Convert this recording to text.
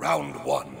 Round one.